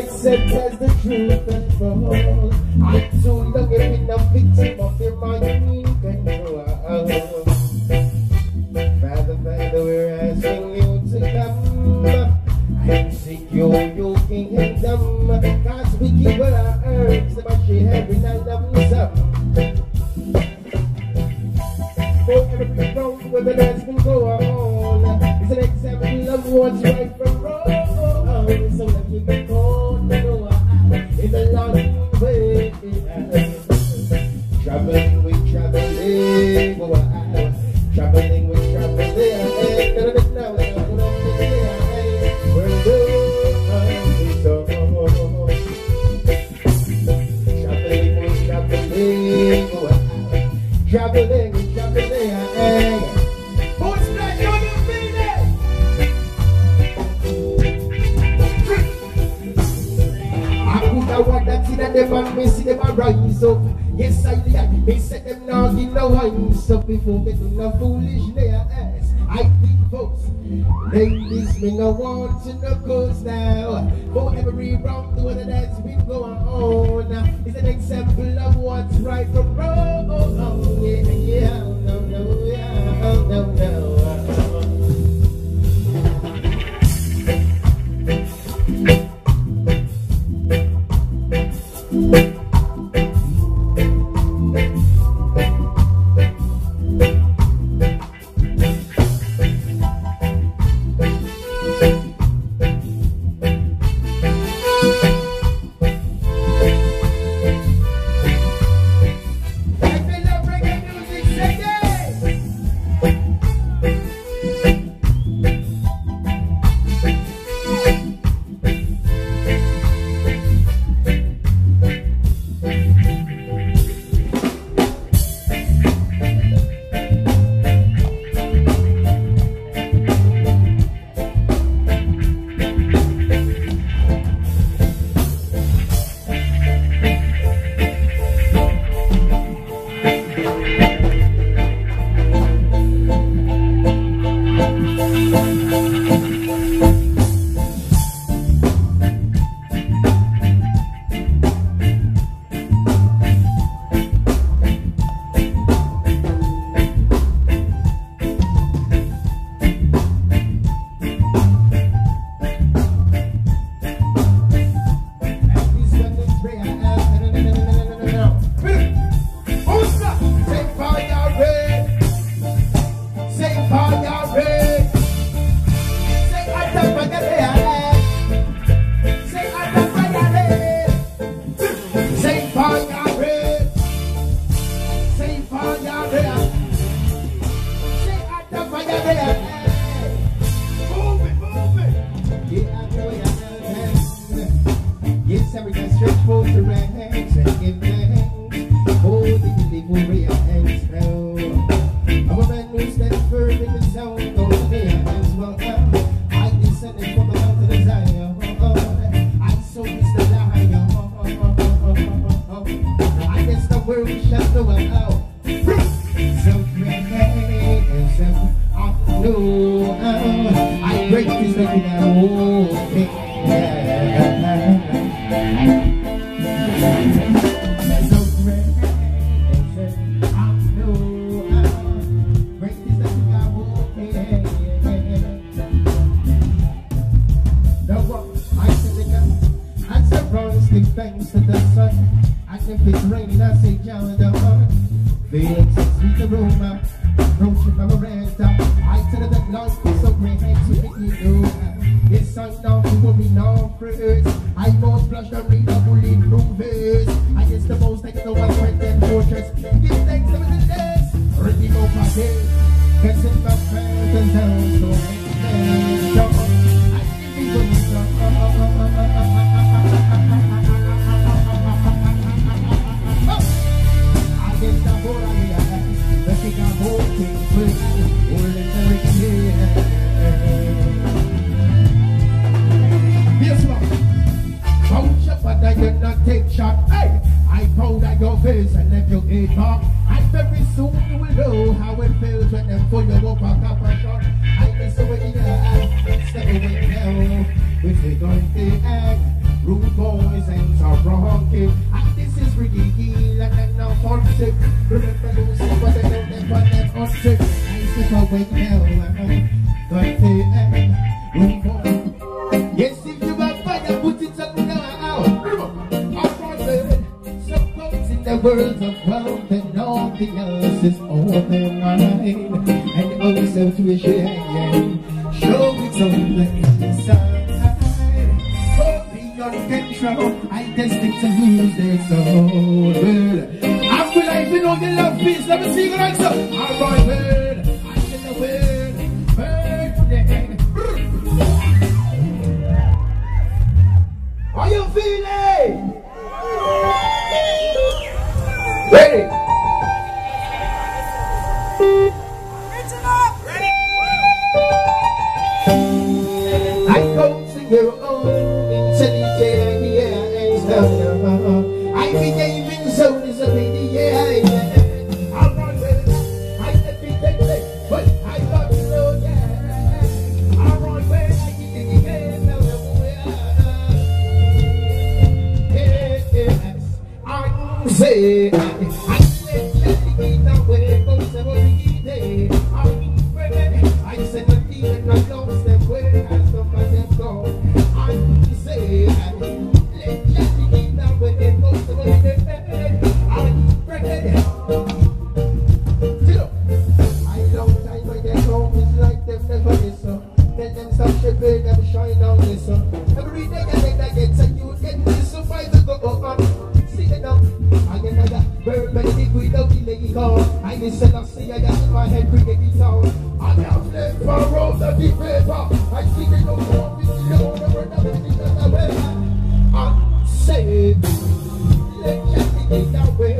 accept as the truth unfolds. I'm too young and been a victim of their mind control. Father, Father, we're asking you to come and seek you, you king and dumb. Cause we keep all our herbs, but every night of some. For every road where the go on, it's an example of what's right from traveling, traveling. Hey, who's that? The feeling. I put a word that in a them and me see them a rise up. Yes, I did. Me set them now in the wines up before do no foolish ass. I think folks, ladies, me no want to no cause now. For every wrong doing that's been going on is an example of what's right from wrong. Yes, every stretch forth the ranks and give thanks. Oh, the delivery of hands now. I'm a man who stands firm in the sound of the hands welcome. I descended from the mountain of Zion. I saw Mr. Lion. I guess the world shall know how. So great, so I break this like I Felix, sweet aroma. Approaching my Miranda. I said that life is so great, thanks to you know. It's sun down to what we know first. I most blush and read a bulletproof for your walk, rock, rock, rock, rock. I'm the way you act, step away now. We take on the act, rude boys and some rocky. And this is ridiculous and now concept. Remember Lucy, but I don't ever let on sick. I step away now, I'm the world's and nothing else is open wide. And all we share, show it on the inside. Holding control, I destined to lose this old world. I'm alive in all the love, peace, let me see the answer so. Our boy world. eh, Let your be that way.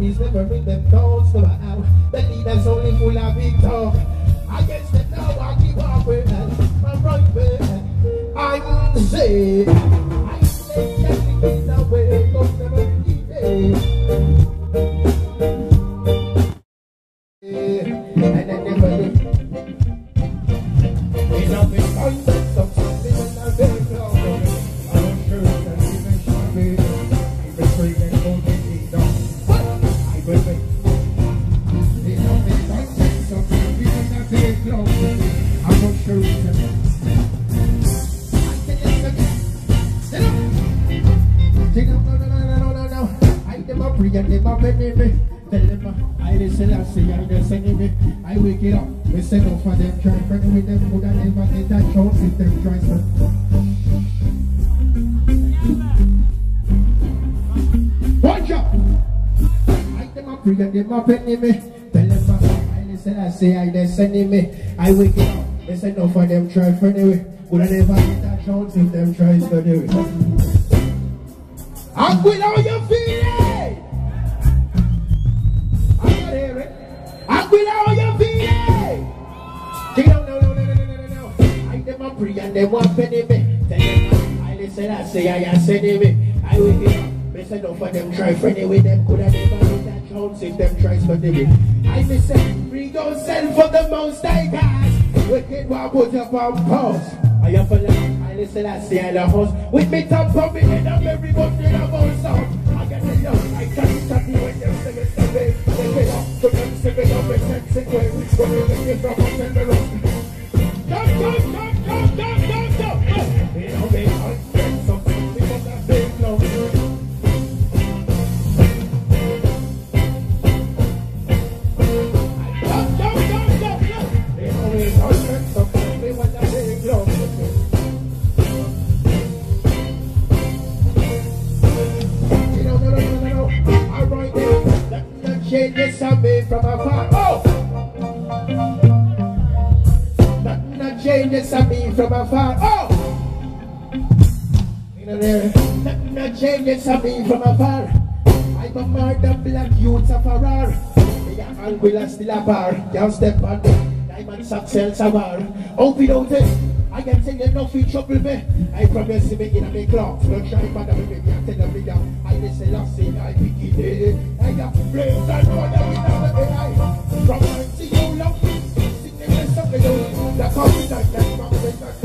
bodies never bring them down. So I am the leaders only full of big talk. Against them now I keep on with my right way. I'm safe. I wake it up. We send off for them, try friend with them, put a name on that show system, try some. Watch out! I them up, bring a name of enemy. Tell them I the Selassie, I the enemy. I wake it up. They send off for them, try friend anyway. Would I never get that chance if them tries to? I'm with all your feet! never pray and them want penny me. I listen, I say, I, I say, me. I will hear. Me say, no for them try friendly with Them could have never been that chance if them tries for them. I be say, free send for the most I got. Wicked one put up on pause. I am for love. I listen, I say, I love house. With me top on me head, I'm in a bounce out. I get it love. I can't stop me when them sing it away. Take it off. Them sing up. It's sensitive. When you make it from us and the rest. Come, come, come. Changes from afar. Oh! Nothing that changes I mean from afar. Oh! You there. Nothing that changes I mean from afar. I'm a murder black youth of roar. Me a anguilla still a bar. Can't step on the diamond success a bar. Hope you don't it. I can say you no fit trouble me. I promise to make it a big clock. Don't try but I make tell them bigger. I listen last thing I pick it. I got flames and water without the AI. From 90 you love me. Sing the best of the day. The coffee that's my